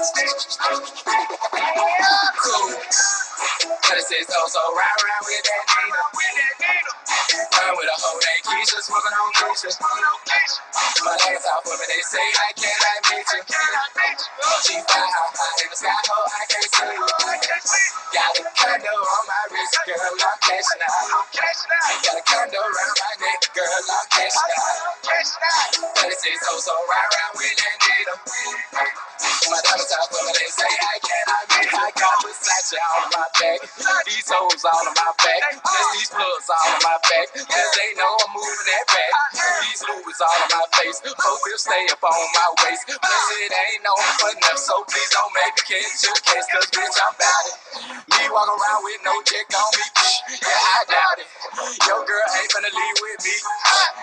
It says oh so ride around with that Nina. Run with a hoe named Keisha, smoking on Keisha. My legs out for me, they say I cannot meet you. She fly high, high in the sky, ho, I can't see you. Girl, I'm cashing out. Got a condo around my neck, girl, I'm cashing out. But it says oh so ride around with that Nina. My diamonds out me, they say I cannot Versace on my back. These hoes all on my back. Plus these plugs all on my back. Cause they know I'm moving that back. These Louis all on my face. Hope will stay up on my waist. Plus it ain't no fun enough. So please don't make me catch your case. Cause bitch, I'm bout it. Me walk around with no check on me. Yeah, I doubt it. Your girl ain't finna leave with me.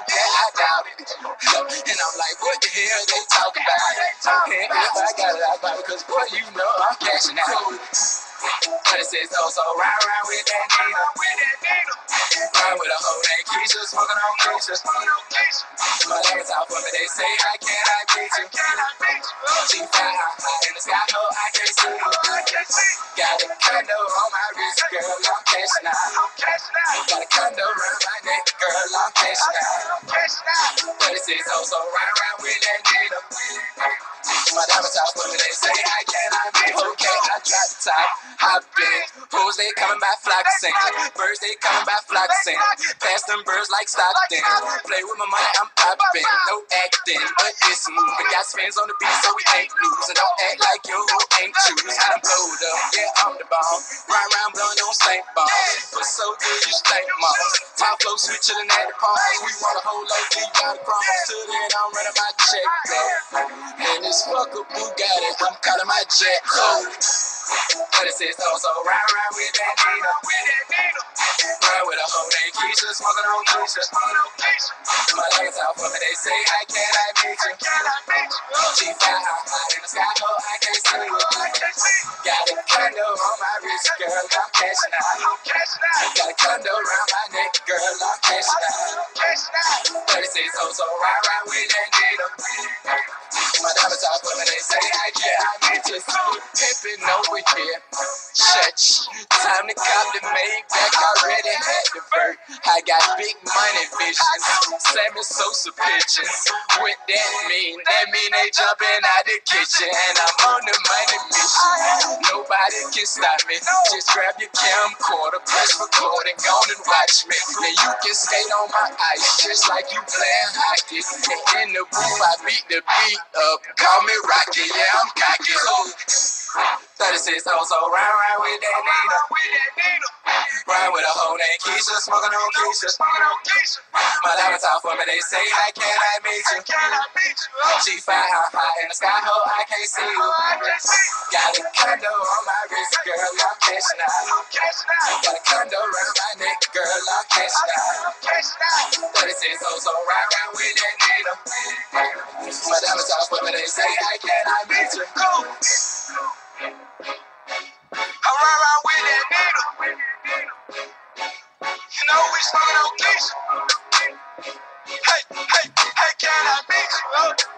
Yeah, I doubt it. And I'm like, what the hell they talk about? And if I got it, I got it. Cause boy, you know I'm cashing out. Says oh so ride around with that Nina. Run with a hoe named Keisha, smoking on Keisha. My legs out for me, they say I cannot beat you. She fly high, high in the sky, ho, I can't see you. Got a condo on my wrist, girl, I'm cashing out. Got a condo around my neck, girl, I'm cashing out. But it says oh so ride around with that Nina. My diamonds out for me, they say I the top. Hop in. Hoes, they coming by flocking. Birds, they coming by flocking. Pass them birds like Stockton. Play with my money, I'm popping. No acting, but it's moving. Got spins on the beat, so we ain't losing. Don't act like you ain't choosing. I'm blowed up, yeah, I'm the bomb. Ride around blowing on St. Bombs. Put so good, you stink, mom. Top flow, sweet chillin' at the palms. We want a whole load, leave out the crumbs. Till then, I'm running my check back. And this fucker Bugatti, I'm calling my jet code. But it says oh so ride around with that Nina. Ride with a hoe named Keisha, smoking on Keisha. My legs out for me, they say I cannot beat you. She fly high, high in the sky, ho, I can't see you. Got a condo on my wrist, girl, I'm cashing out. Got a condo around my neck, girl, I'm cashing out. But it says oh so ride around with that Nina. My diamonds out for me, they say I cannot beat you. Pimping over here. Church. Time to cop the Maybach. Already had the bird. I got big money visions. Sammy Sosa pictures. What that mean? That mean they jumping out the kitchen. And I'm on the money mission. Nobody can stop me. Just grab your camcorder, press record, and go and watch me. Now you can skate on my ice just like you playing hockey. And in the booth, I beat the beat up. Call me Rocky, yeah, I'm cocky. Ooh. 36 hoes, so round, round with that Nina. Ride with a hoe named Keisha, smoking on Keisha. My out for me, they say I cannot meet you. She fly high, high in the sky, ho, oh, I can't see you. Got a condo on my wrist, girl, I'm cashing out. Got a condo around my neck, girl, I'm cashing out. 36 hoes, so round, round hey, hey, hey, can I meet you?